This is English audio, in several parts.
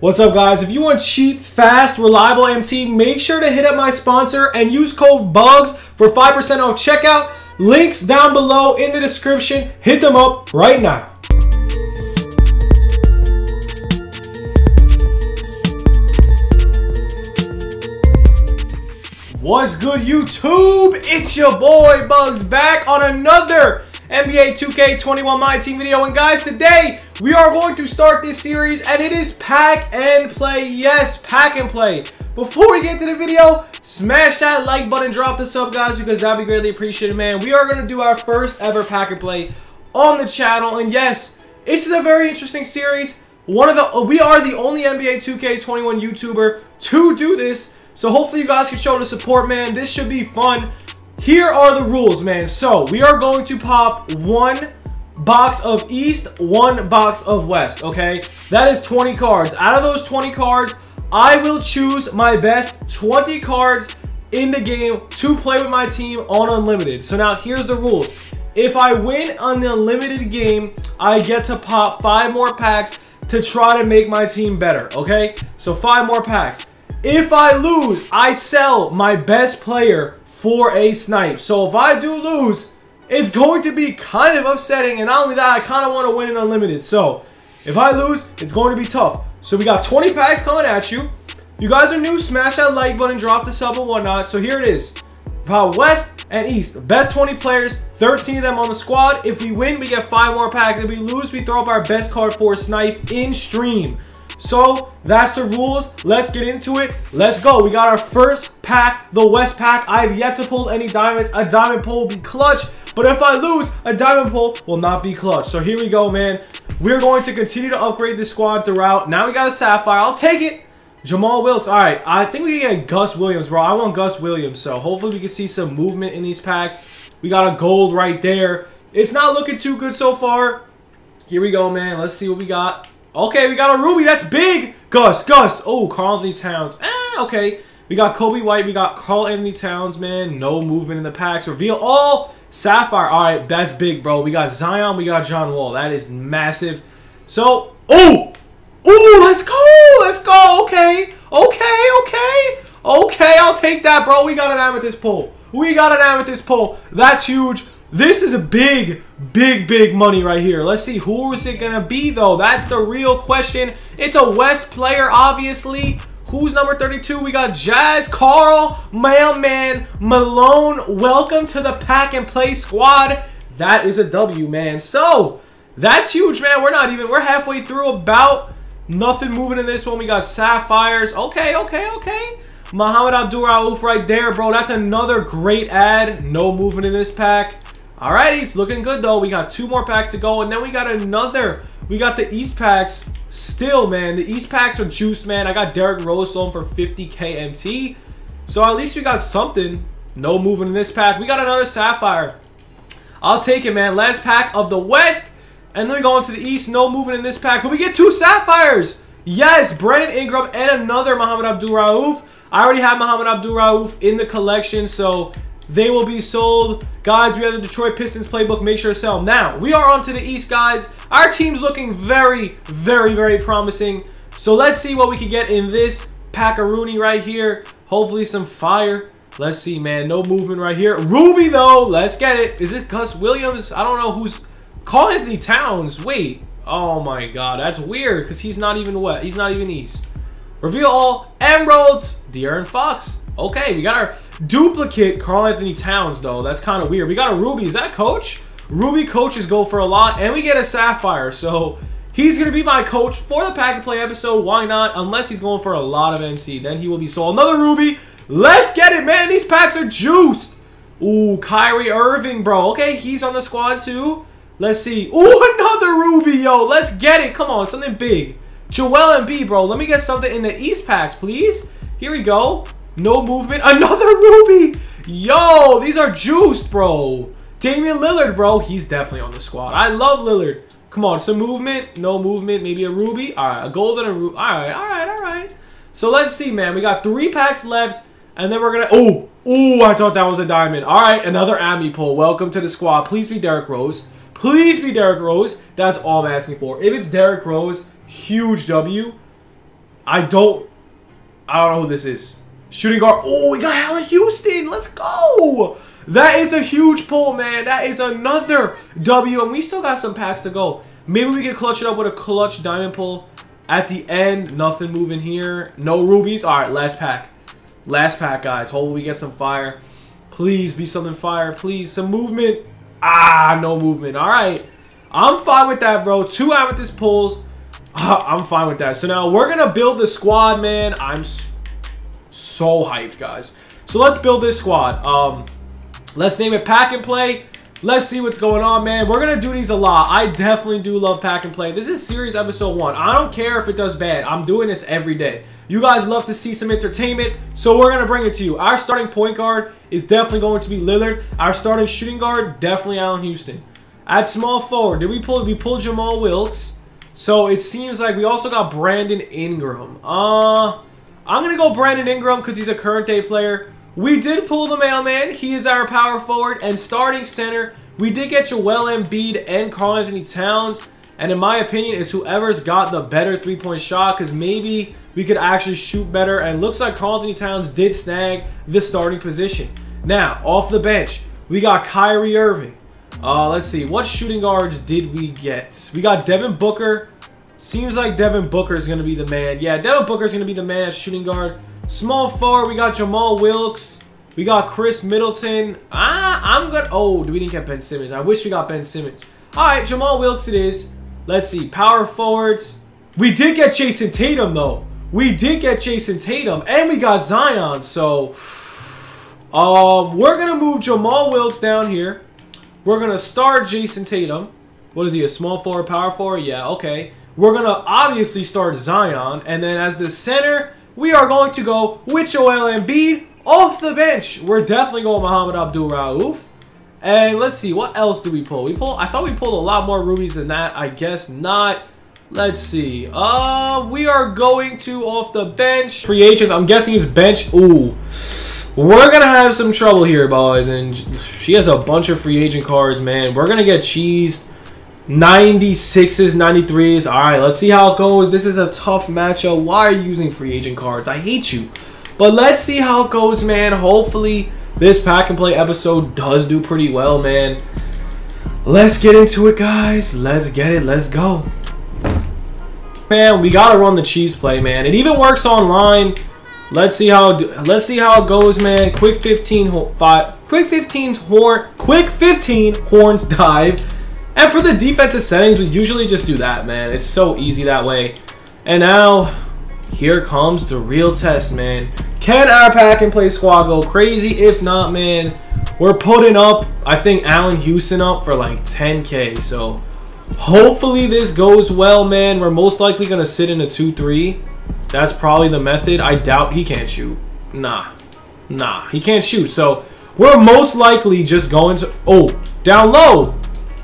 What's up guys? If you want cheap, fast, reliable MT, make sure to hit up my sponsor and use code BUGZ for 5% off checkout. Links down below in the description. Hit them up right now. What's good YouTube? It's your boy Bugz back on another NBA 2K21 My Team video. And guys, today we are going to start this series and it is pack and play. Yes, pack and play. Before we get to the video, smash that like button, drop the sub guys because that'd be greatly appreciated, man. We are going to do our first ever pack and play on the channel. And yes, this is a very interesting series. One of the we are the only NBA 2K21 YouTuber to do this. So hopefully you guys can show the support, man. This should be fun. Here are the rules, man. So, we are going to pop one box of East, one box of West, okay? That is 20 cards. Out of those 20 cards, I will choose my best 20 cards in the game to play with my team on Unlimited. So now, here's the rules. If I win on the Unlimited game, I get to pop five more packs to try to make my team better, okay? So, five more packs. If I lose, I sell my best player for a snipe. So if I do lose, it's going to be kind of upsetting. And not only that, I kind of want to win in unlimited. So if I lose, it's going to be tough. So we got 20 packs coming at you. You guys are new, smash that like button, drop the sub and whatnot. So here it is. About West and East. Best 20 players, 13 of them on the squad. If we win, we get 5 more packs. If we lose, we throw up our best card for a snipe in stream. So that's the rules. Let's get into it. Let's go. We got our first pack, the West pack. I have yet to pull any diamonds. A diamond pull will be clutch. But if I lose, a diamond pull will not be clutch. So here we go, man. We're going to continue to upgrade this squad throughout. Now we got a Sapphire. I'll take it. Jamal Wilkes. All right. I think we can get Gus Williams, bro. I want Gus Williams. So hopefully we can see some movement in these packs. We got a gold right there. It's not looking too good so far. Here we go, man. Let's see what we got. Okay, we got a Ruby. That's big. Gus, Gus. Oh, Karl-Anthony Towns. Eh, okay. We got Coby White. We got Karl-Anthony Towns, man. No movement in the packs. Reveal all. Sapphire. All right, that's big, bro. We got Zion. We got John Wall. That is massive. So, oh. Oh, let's go. Let's go. Okay. Okay, okay. Okay, I'll take that, bro. We got an amethyst pull. We got an amethyst pull. That's huge. This is a big, big, big money right here. Let's see, who is it going to be, though? That's the real question. It's a West player, obviously. Who's number 32? We got Jazz, Karl, Mailman, Malone. Welcome to the Pack and Play squad. That is a W, man. So, that's huge, man. We're not even, we're halfway through about nothing moving in this one. We got Sapphires. Okay, okay, okay. Muhammad Abdul Rauf right there, bro. That's another great ad. No movement in this pack. Alrighty, it's looking good though. We got two more packs to go, and then we got another. We got the East packs still, man. The East packs are juiced, man. I got Derrick Rose on for 50k MT. So at least we got something. No moving in this pack. We got another Sapphire. I'll take it, man. Last pack of the West. And then we go into the East. No moving in this pack. But we get two Sapphires. Yes, Brandon Ingram and another Muhammad Abdul Rauf. I already have Muhammad Abdul Rauf in the collection, so they will be sold. Guys, we have the Detroit Pistons playbook. Make sure to sell them. Now, we are on to the East, guys. Our team's looking very, very, very promising. So let's see what we can get in this Packaroonie right here. Hopefully some fire. Let's see, man. No movement right here. Ruby, though. Let's get it. Is it Gus Williams? I don't know who's... Karl-Anthony Towns. Wait. Oh, my God. That's weird because he's not even what? He's not even East. Reveal all. Emeralds. De'Aaron Fox. Okay, we got our duplicate Karl-Anthony Towns, though. That's kind of weird. We got a Ruby. Is that coach? Ruby coaches go for a lot, and we get a Sapphire. So he's going to be my coach for the Pack and Play episode. Why not? Unless he's going for a lot of MC. Then he will be sold. Another Ruby. Let's get it, man. These packs are juiced. Ooh, Kyrie Irving, bro. Okay, he's on the squad, too. Let's see. Ooh, another Ruby, yo. Let's get it. Come on, something big. Joel Embiid, bro. Let me get something in the East packs, please. Here we go. No movement. Another Ruby. Yo, these are juiced, bro. Damian Lillard, bro. He's definitely on the squad. I love Lillard. Come on, some movement. No movement. Maybe a Ruby. All right, a golden a Ruby. All right, all right, all right. So let's see, man. We got three packs left. And then we're going to... Oh, oh, I thought that was a diamond. All right, another Ami pull. Welcome to the squad. Please be Derrick Rose. Please be Derrick Rose. That's all I'm asking for. If it's Derrick Rose, huge W. I don't... I don't know who this is. Shooting guard. Oh, we got Allan Houston. Let's go. That is a huge pull, man. That is another W, and we still got some packs to go. Maybe we can clutch it up with a clutch diamond pull at the end. Nothing moving here. No rubies. All right, last pack. Last pack, guys. Hopefully we get some fire. Please be something fire. Please, some movement. Ah, no movement. All right. I'm fine with that, bro. Two amethyst pulls. I'm fine with that. So now we're going to build the squad, man. I'm so hyped, guys. So let's build this squad. Um, Let's name it Pack and Play. Let's see what's going on, man. We're going to do these a lot. I definitely do love Pack and Play. This is Series Episode 1. I don't care if it does bad. I'm doing this every day. You guys love to see some entertainment, so we're going to bring it to you. Our starting point guard is definitely going to be Lillard. Our starting shooting guard, definitely Allan Houston. At small forward, did we pull we pulled Jamal Wilkes? So it seems like we also got Brandon Ingram. Uh, I'm going to go Brandon Ingram because he's a current day player. We did pull the mailman. He is our power forward and starting center. We did get Joel Embiid and Karl-Anthony Towns. And in my opinion, it's whoever's got the better three-point shot because maybe we could actually shoot better. And looks like Karl-Anthony Towns did snag the starting position. Now, off the bench, we got Kyrie Irving. Uh, let's see. What shooting guards did we get? We got Devin Booker. Seems like Devin Booker is going to be the man. Yeah, Devin Booker is going to be the man at shooting guard. Small forward, we got Jamal Wilkes. We got Khris Middleton. Ah, I'm good. Oh, we didn't get Ben Simmons. I wish we got Ben Simmons. All right, Jamal Wilkes it is. Let's see. Power forwards. We did get Jayson Tatum, though. We did get Jayson Tatum, and we got Zion. So, um, we're going to move Jamal Wilkes down here. We're going to start Jayson Tatum. What is he, a small forward, power forward? Yeah, okay. We're going to obviously start Zion. And then as the center, we are going to go with Joel Embiid off the bench. We're definitely going Muhammad Abdul-Rauf. And let's see, what else do we pull? We pull. I thought we pulled a lot more rubies than that. I guess not. Let's see. Uh, we are going to off the bench. Free agents. I'm guessing it's bench. Ooh. We're going to have some trouble here, boys. And she has a bunch of free agent cards, man. We're going to get cheesed. 96s, 93s. All right, let's see how it goes. This is a tough matchup. Why are you using free agent cards? I hate you. But let's see how it goes, man. Hopefully, this pack and play episode does do pretty well, man. Let's get into it, guys. Let's get it. Let's go. Man, we gotta run the cheese play, man. It even works online. Let's see how let's see how it goes, man. Quick 15 five, quick 15's horn, quick 15 horns dive and for the defensive settings, we usually just do that, man. It's so easy that way. And now, here comes the real test, man. Can our pack and play squad go crazy? If not, man, we're putting up, I think, Allan Houston up for like 10K. So, hopefully this goes well, man. We're most likely going to sit in a 2-3. That's probably the method. I doubt he can't shoot. Nah. Nah, he can't shoot. So, we're most likely just going to... Oh, down low.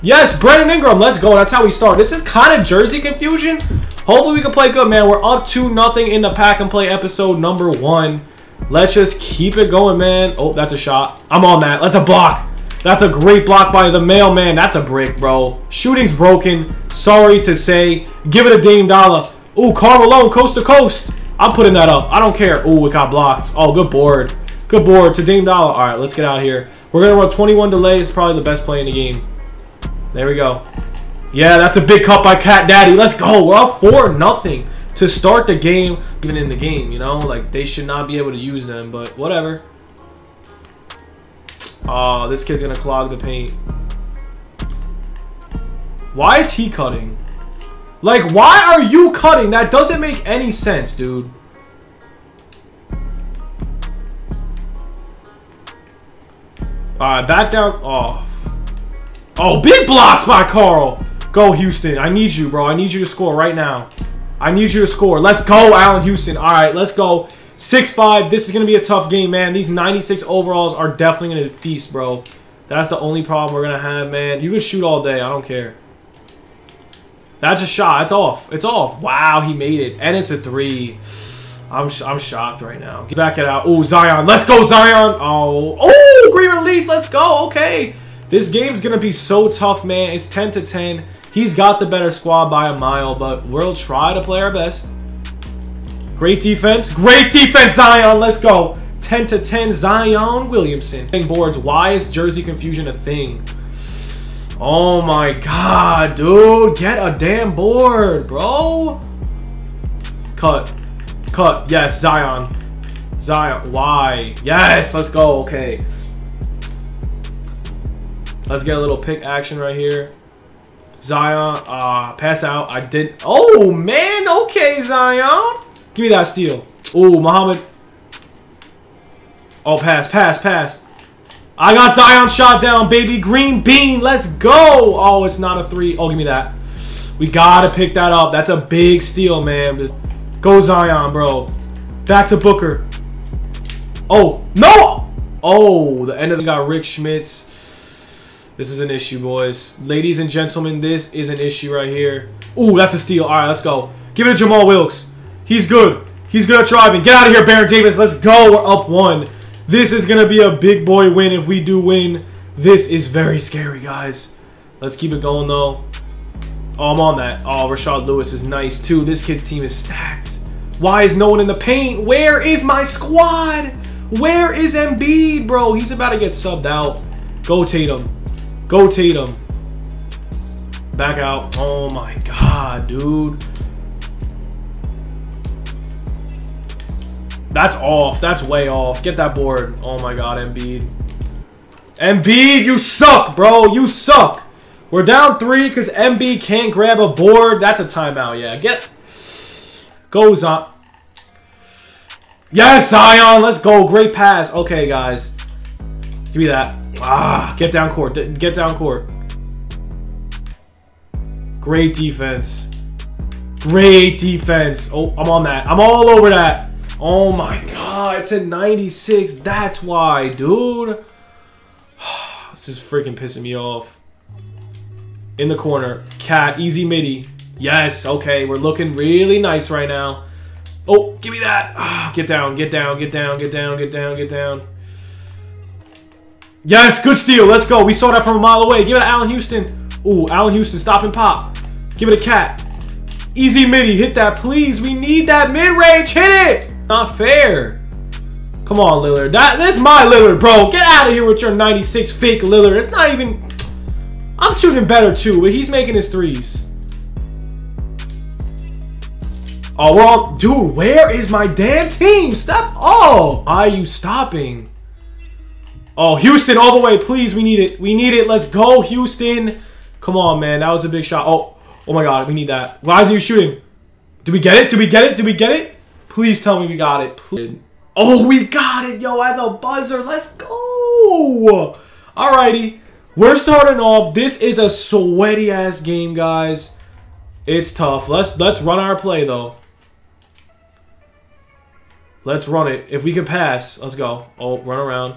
Yes, Brandon Ingram. Let's go. That's how we start. This is kind of jersey confusion. Hopefully we can play good, man. We're up 2 nothing in the pack and play episode number one. Let's just keep it going, man. Oh, that's a shot. I'm on that. That's a block. That's a great block by the mailman. That's a brick, bro. Shooting's broken. Sorry to say. Give it a Dame Dollar. Ooh, Carmelo, coast to coast. I'm putting that up. I don't care. Ooh, it got blocked. Oh, good board. Good board. To Dame Dollar. All right, let's get out here. We're going to run 21 delays. It's probably the best play in the game. There we go. Yeah, that's a big cut by Cat Daddy. Let's go. We're up 4 nothing to start the game, even in the game, you know? Like, they should not be able to use them, but whatever. Oh, this kid's going to clog the paint. Why is he cutting? Like, why are you cutting? That doesn't make any sense, dude. Alright, back down. Oh, Oh, big blocks by Karl. Go, Houston. I need you, bro. I need you to score right now. I need you to score. Let's go, Allen Houston. All right, let's go. 6-5. This is going to be a tough game, man. These 96 overalls are definitely going to feast, bro. That's the only problem we're going to have, man. You can shoot all day. I don't care. That's a shot. It's off. It's off. Wow, he made it. And it's a three. I'm, sh I'm shocked right now. Get back it out. Oh, Zion. Let's go, Zion. Oh, oh, green release. Let's go. Okay. This game's going to be so tough, man. It's 10 to 10. He's got the better squad by a mile, but we'll try to play our best. Great defense. Great defense, Zion. Let's go. 10 to 10, Zion Williamson. Boards. Why is jersey confusion a thing? Oh my god, dude. Get a damn board, bro. Cut. Cut. Yes, Zion. Zion. Why? Yes, let's go. Okay. Let's get a little pick action right here. Zion, uh, pass out. I did. Oh, man. Okay, Zion. Give me that steal. Oh, Muhammad. Oh, pass, pass, pass. I got Zion shot down, baby. Green bean. Let's go. Oh, it's not a three. Oh, give me that. We got to pick that up. That's a big steal, man. Go Zion, bro. Back to Booker. Oh, no! Oh, the end of the got Rik Smits. This is an issue, boys. Ladies and gentlemen, this is an issue right here. Ooh, that's a steal. All right, let's go. Give it to Jamal Wilkes. He's good. He's good at driving. Get out of here, Baron Davis. Let's go. We're up one. This is going to be a big boy win if we do win. This is very scary, guys. Let's keep it going, though. Oh, I'm on that. Oh, Rashard Lewis is nice, too. This kid's team is stacked. Why is no one in the paint? Where is my squad? Where is Embiid, bro? He's about to get subbed out. Go Tatum. Go Tatum. Back out. Oh my god, dude. That's off. That's way off. Get that board. Oh my god, Embiid. Embiid, you suck, bro. You suck. We're down three because Embiid can't grab a board. That's a timeout, yeah. Get... Goes on. Yes, Zion. Let's go. Great pass. Okay, guys. Give me that. Ah, get down court. Get down court. Great defense. Great defense. Oh, I'm on that. I'm all over that. Oh my god, it's a 96. That's why, dude. this is freaking pissing me off. In the corner. Cat, easy midi. Yes, okay, we're looking really nice right now. Oh, give me that. Ah, get down, get down, get down, get down, get down, get down. Yes, good steal. Let's go. We saw that from a mile away. Give it to Allan Houston. Ooh, Allan Houston, stop and pop. Give it a cat. Easy midi. Hit that, please. We need that mid-range. Hit it. Not fair. Come on, Lillard. That This is my Lillard, bro. Get out of here with your 96 fake Lillard. It's not even... I'm shooting better, too, but he's making his threes. Oh, we're. Dude, where is my damn team? Stop. Oh, are you stopping? Oh, Houston, all the way. Please, we need it. We need it. Let's go, Houston. Come on, man. That was a big shot. Oh, oh my God. We need that. Why is he shooting? Did we get it? Did we get it? Did we get it? Please tell me we got it. Please. Oh, we got it, yo, at the buzzer. Let's go. Alrighty. We're starting off. This is a sweaty-ass game, guys. It's tough. Let's let's run our play, though. Let's run it. If we can pass, let's go. Oh, run around.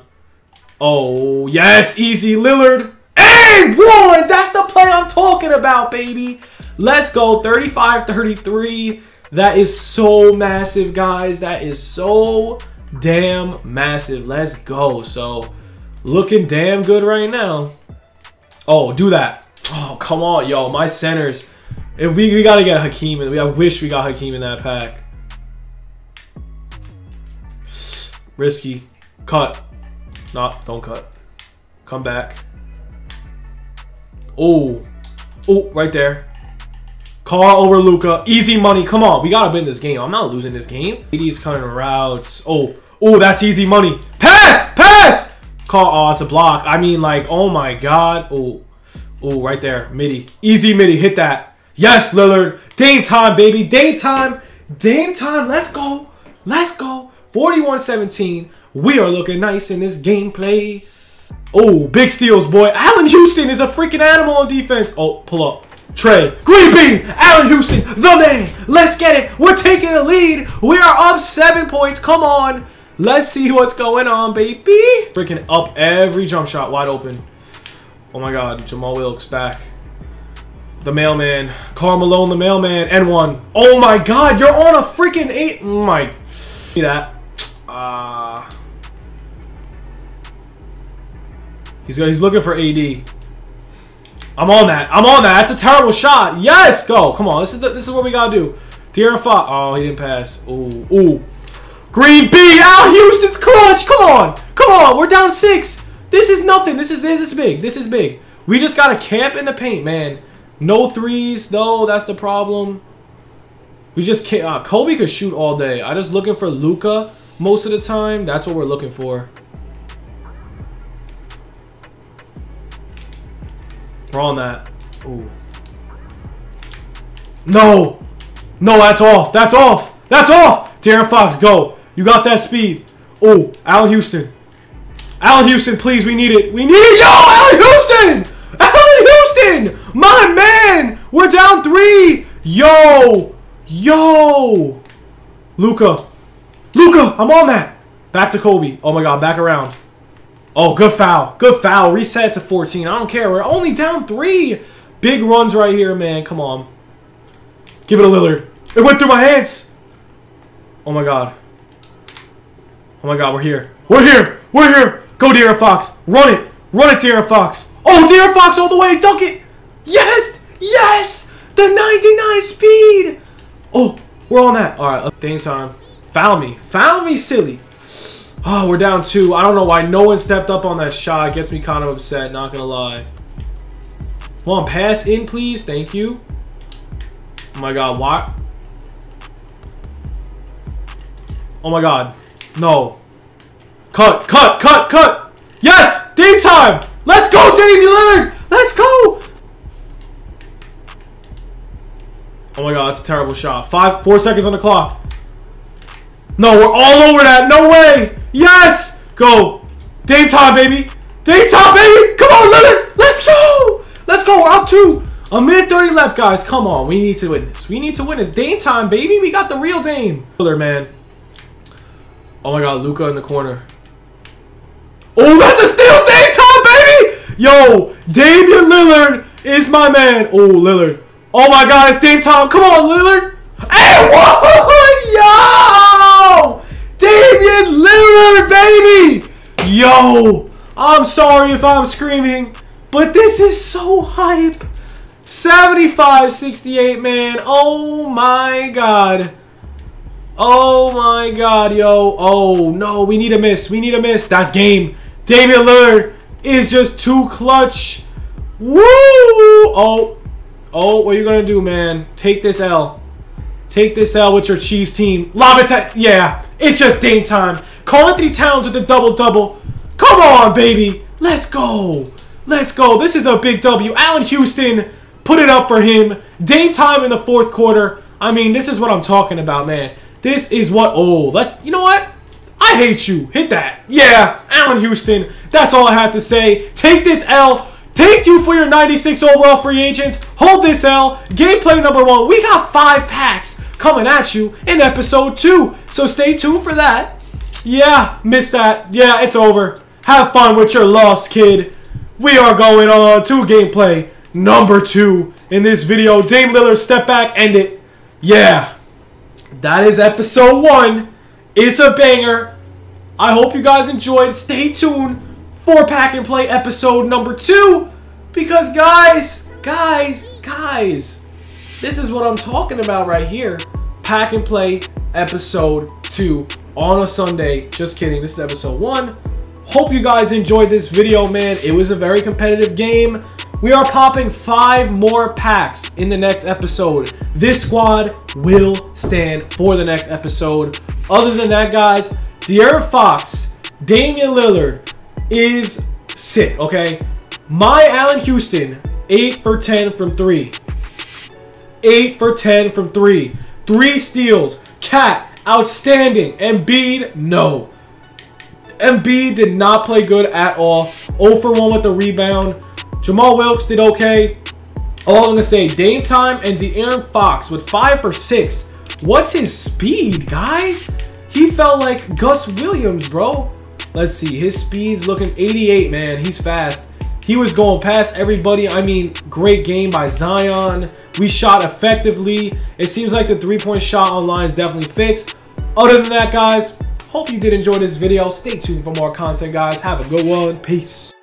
Oh, yes, easy. Lillard. Hey, one! That's the play I'm talking about, baby. Let's go. 35-33. That is so massive, guys. That is so damn massive. Let's go. So, looking damn good right now. Oh, do that. Oh, come on, yo. My centers. If we, we got to get Hakeem. In, I wish we got Hakeem in that pack. Risky. Cut. Not, don't cut. Come back. Oh. Oh, right there. Karl over Luka. Easy money. Come on. We got to win this game. I'm not losing this game. AD's cutting routes. Oh. Oh, that's easy money. Pass! Pass! Call. Oh, it's a block. I mean, like, oh my god. Oh. Oh, right there. Midi. Easy midi. Hit that. Yes, Lillard. Dame time, baby. Dame time. Dame time. Let's go. Let's go. 41-17. We are looking nice in this gameplay. Oh, big steals, boy. Allan Houston is a freaking animal on defense. Oh, pull up. Trey. Green bean. Allan Houston. The man. Let's get it. We're taking the lead. We are up seven points. Come on. Let's see what's going on, baby. Freaking up every jump shot. Wide open. Oh, my God. Jamal Wilkes back. The mailman. Karl Malone, the mailman. and one. Oh, my God. You're on a freaking eight. My. See that. Uh... He's, he's looking for AD. I'm on that. I'm on that. That's a terrible shot. Yes, go. Come on. This is the, this is what we gotta do. De'Aaron Fox. Oh, he didn't pass. Ooh, ooh. Green B. Al Houston's clutch. Come on. Come on. We're down six. This is nothing. This is this is big. This is big. We just got to camp in the paint, man. No threes. No, that's the problem. We just can't. Uh, Kobe could shoot all day. I just looking for Luka most of the time. That's what we're looking for. We're on that. Ooh. No! No, that's off. That's off. That's off. De'Aaron Fox, go. You got that speed. Oh, Allan Houston. Allan Houston, please. We need it. We need it. Yo, Allan Houston! Allan Houston! My man! We're down three! Yo! Yo! Luka. Luka, I'm on that. Back to Kobe. Oh my god, back around. Oh, good foul. Good foul. Reset to 14. I don't care. We're only down three. Big runs right here, man. Come on. Give it a Lillard. It went through my hands. Oh my god. Oh my god, we're here. We're here. We're here. Go, De'Aaron Fox. Run it. Run it, De'Aaron Fox. Oh, De'Aaron Fox all the way. Dunk it. Yes. Yes. The 99 speed. Oh, we're on that. All right, Dame time. Foul me. Foul me, silly. Oh, we're down two. I don't know why no one stepped up on that shot. It gets me kind of upset, not to lie. Come on, pass in, please. Thank you. Oh my god, what? Oh my god. No. Cut, cut, cut, cut! Yes! Dame time! Let's go, Dame Lillard! Let's go! Oh my god, that's a terrible shot. Five, four seconds on the clock. No, we're all over that. No way! Yes! Go! Dame time, baby! Dame time, baby! Come on, Lillard! Let's go! Let's go, we're up two! A minute 30 left, guys. Come on. We need to win this. We need to win this. Dame time, baby. We got the real Dame. Lillard, man. Oh my god, Luka in the corner. Oh, that's a steal! Dame time, baby! Yo, Damian Lillard is my man. Oh, Lillard. Oh my god, it's Dame time. Come on, Lillard. Hey, whoa! Yo! Damian Lillard, baby! Yo! I'm sorry if I'm screaming, but this is so hype. 75-68, man. Oh my god. Oh my god, yo. Oh, no. We need a miss. We need a miss. That's game. Damian Lillard is just too clutch. Woo! Oh. Oh, what are you going to do, man? Take this L. Take this L with your cheese team. Lob it. Yeah. It's just Dame time. Karl-Anthony Towns with the double-double. Come on, baby. Let's go. Let's go. This is a big W. Allan Houston Put it up for him. Dame time in the fourth quarter. I mean, this is what I'm talking about, man. This is what... Oh, let's... You know what? I hate you. Hit that. Yeah, Allan Houston. That's all I have to say. Take this L. Thank you for your 96 overall free agents. Hold this L. Gameplay number one. We got five packs coming at you in episode two. So stay tuned for that. Yeah, missed that. Yeah, it's over. Have fun with your loss, kid. We are going on to gameplay number two in this video. Dame Lillard, step back, end it. Yeah, that is episode one. It's a banger. I hope you guys enjoyed. Stay tuned for Pack and Play episode number two. Because, guys, guys, guys, this is what I'm talking about right here. Pack and Play episode two on a Sunday. Just kidding. This is episode one. Hope you guys enjoyed this video, man. It was a very competitive game. We are popping five more packs in the next episode. This squad will stand for the next episode. Other than that, guys, De'Aaron Fox, Damian Lillard is sick, okay? My Allan Houston, 8 for 10 from 3. 8 for 10 from 3. 3 steals. Cat, outstanding. Embiid, no. Embiid did not play good at all. 0 for 1 with the rebound. Jamal Wilkes did okay. All I'm going to say, Dame Time and De'Aaron Fox with 5 for 6. What's his speed, guys? He felt like Gus Williams, bro. Let's see. His speed's looking 88, man. He's fast. He was going past everybody. I mean, great game by Zion. We shot effectively. It seems like the three-point shot online is definitely fixed. Other than that, guys, hope you did enjoy this video. Stay tuned for more content, guys. Have a good one. Peace.